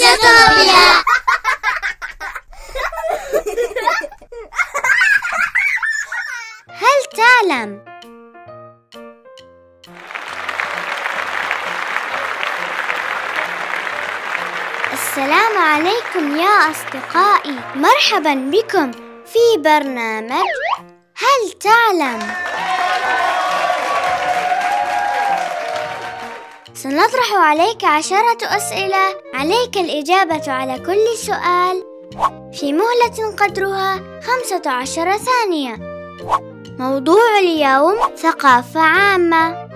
هل تعلم السلام عليكم يا أصدقائي. مرحبا بكم في برنامج هل تعلم. سنطرح عليك عشرة أسئلة عليك الإجابة على كل سؤال في مهلة قدرها خمسة عشر ثانية. موضوع اليوم ثقافة عامة.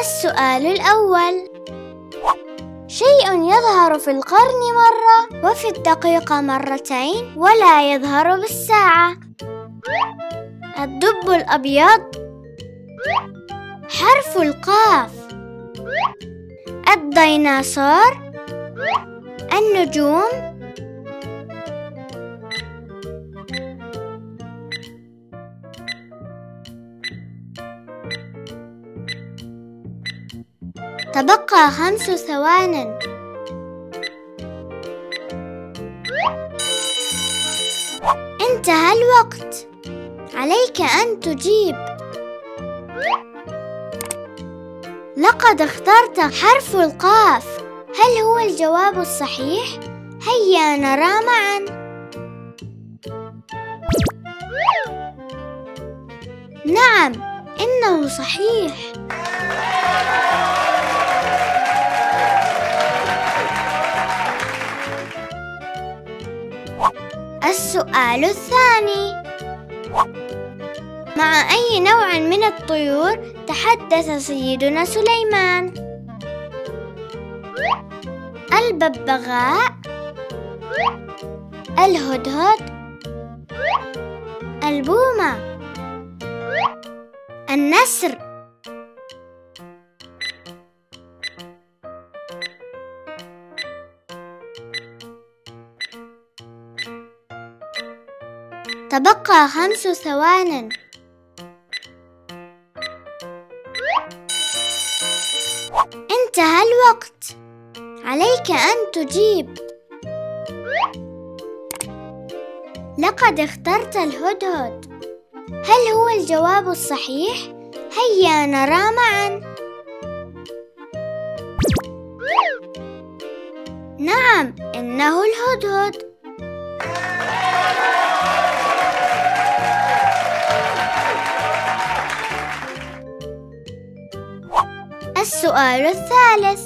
السؤال الأول شيء يظهر في القرن مرة وفي الدقيقة مرتين ولا يظهر بالساعة. الدب الأبيض حرف القاف. الديناصور النجوم تبقى خمس ثوان. انتهى الوقت. عليك أن تجيب. لقد اخترت حرف القاف. هل هو الجواب الصحيح؟ هيا نرى معا. نعم إنه صحيح. السؤال الثاني. مع أي نوع من الطيور تحدث سيدنا سليمان؟ الببغاء الهدهد البومة النسر تبقى خمس ثوان انتهى الوقت عليك أن تجيب. لقد اخترت الهدهد. هل هو الجواب الصحيح؟ هيا نرى معا. نعم إنه الهدهد. السؤال الثالث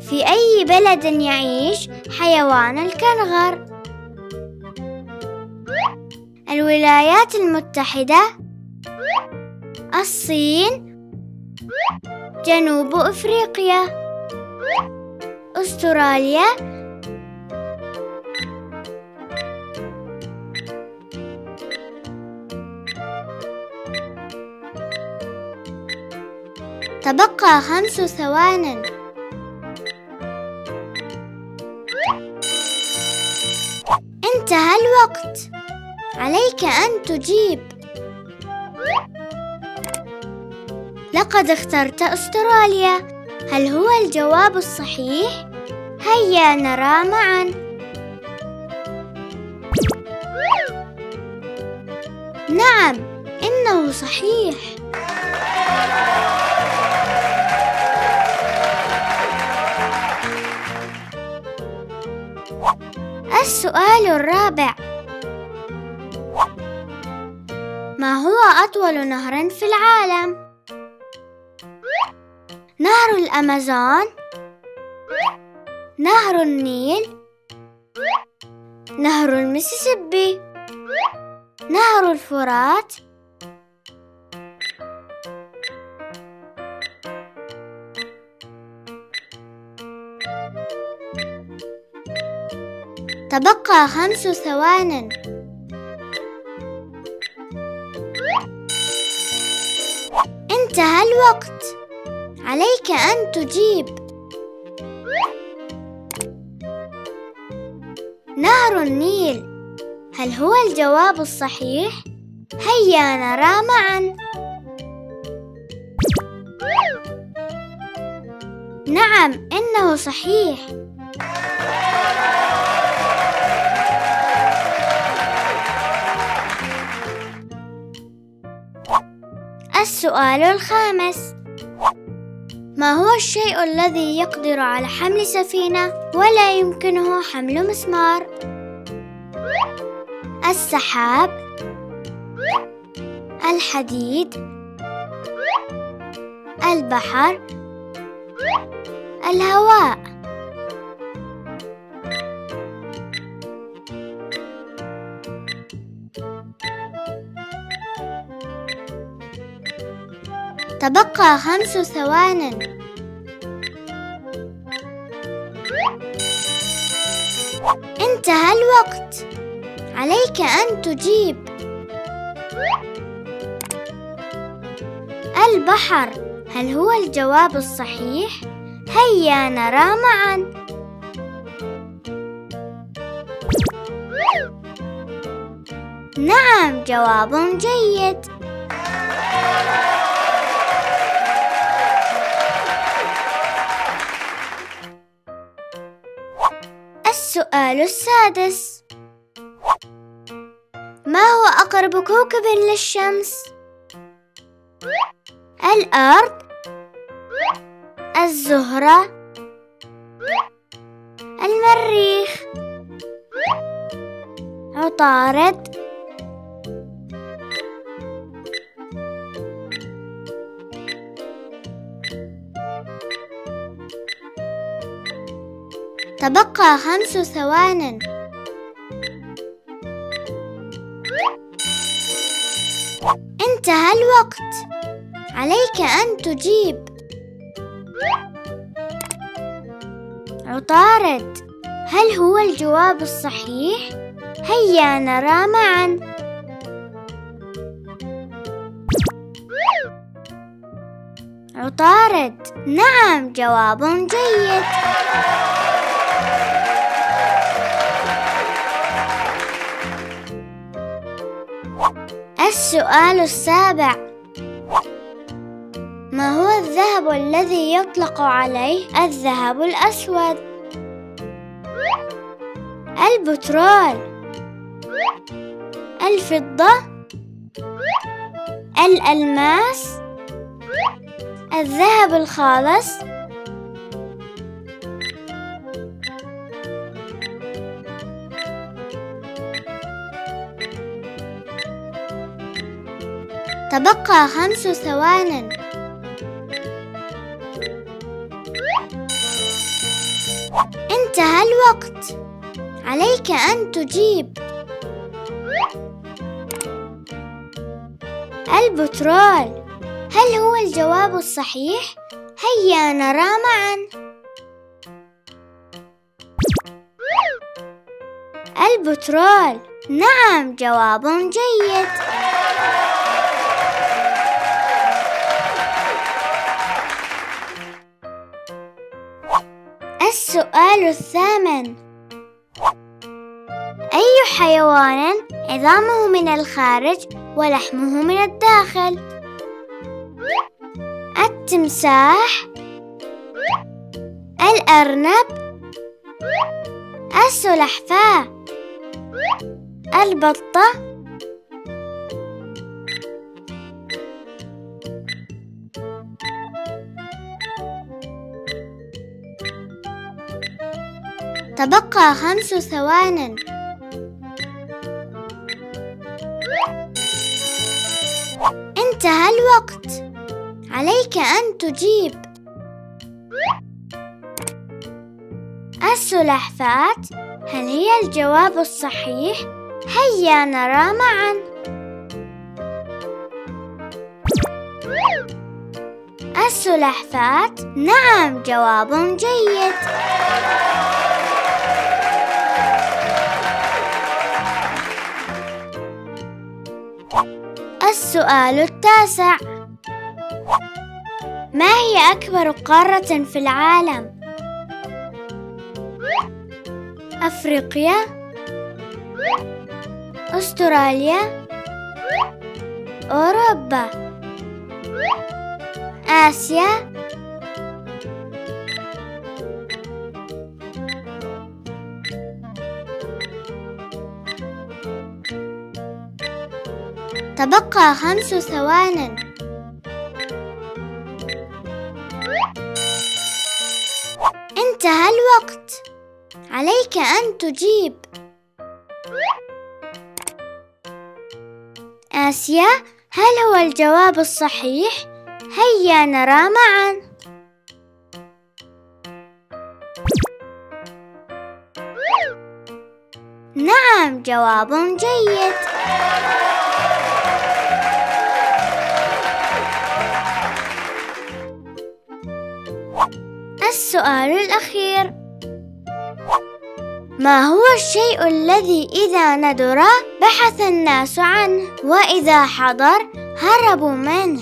في أي بلد يعيش حيوان الكنغر؟ الولايات المتحدة الصين جنوب أفريقيا أستراليا تبقى خمس ثوان انتهى الوقت. عليك أن تجيب. لقد اخترت أستراليا. هل هو الجواب الصحيح؟ هيا نرى معا. نعم إنه صحيح. السؤال الرابع ما هو أطول نهر في العالم؟ نهر الأمازون نهر النيل نهر المسيسيبي نهر الفرات تبقى خمس ثوان. انتهى الوقت. عليك أن تجيب. نهر النيل. هل هو الجواب الصحيح؟ هيا نرى معا. نعم إنه صحيح. السؤال الخامس ما هو الشيء الذي يقدر على حمل سفينة ولا يمكنه حمل مسمار؟ السحاب الحديد البحر الهواء تبقى خمس ثوان. انتهى الوقت. عليك أن تجيب البحر. هل هو الجواب الصحيح؟ هيا نرى معا. نعم جواب جيد. السؤال السادس. ما هو أقرب كوكب للشمس؟ الأرض الزهرة المريخ. عطارد. تبقى خمس ثوان. انتهى الوقت. عليك أن تجيب. عطارد هل هو الجواب الصحيح؟ هيا نرى معا. عطارد نعم جواب جيد. السؤال السابع. ما هو الذهب الذي يطلق عليه الذهب الأسود؟ البترول. الفضة. الألماس. الذهب الخالص. تبقى خمس ثوان انتهى الوقت. عليك أن تجيب البترول. هل هو الجواب الصحيح؟ هيا نرى معا. البترول. نعم جواب جيد. السؤال الثامن أي حيوان عظامه من الخارج ولحمه من الداخل؟ التمساح الأرنب السلحفاة البطة تبقى خمس ثوان انتهى الوقت. عليك أن تجيب. السلحفاة هل هي الجواب الصحيح؟ هيا نرى معا. السلحفاة نعم جواب جيد. السؤال التاسع ما هي أكبر قارة في العالم؟ أفريقيا أستراليا أوروبا آسيا تبقى خمس ثوان انتهى الوقت. عليك أن تجيب. آسيا هل هو الجواب الصحيح؟ هيا نرى معا. نعم جواب جيد. السؤال الأخير. ما هو الشيء الذي إذا ندر بحث الناس عنه؟ وإذا حضر هربوا منه.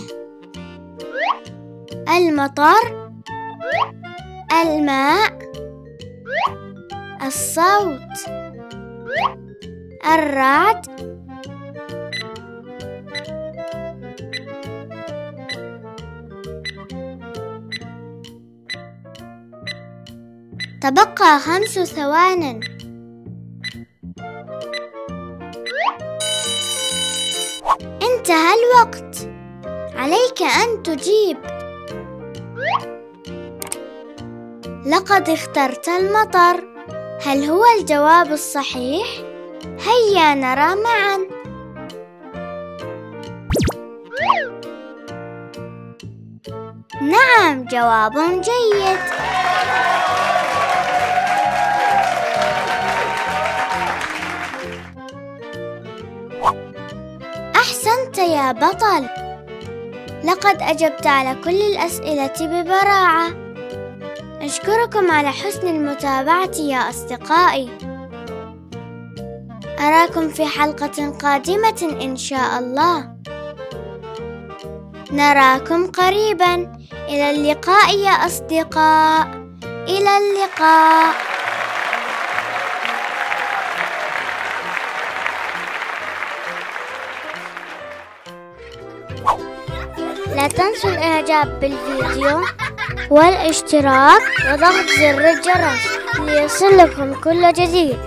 المطر الماء الصوت الرعد تبقى خمس ثوان انتهى الوقت. عليك أن تجيب. لقد اخترت المطر. هل هو الجواب الصحيح؟ هيا نرى معا. نعم جواب جيد. أحسنت يا بطل. لقد أجبت على كل الأسئلة ببراعة. أشكركم على حسن المتابعة يا أصدقائي. أراكم في حلقة قادمة إن شاء الله. نراكم قريبا. إلى اللقاء يا أصدقاء. إلى اللقاء. لا تنسوا الإعجاب بالفيديو والاشتراك وضغط زر الجرس ليصلكم كل جديد.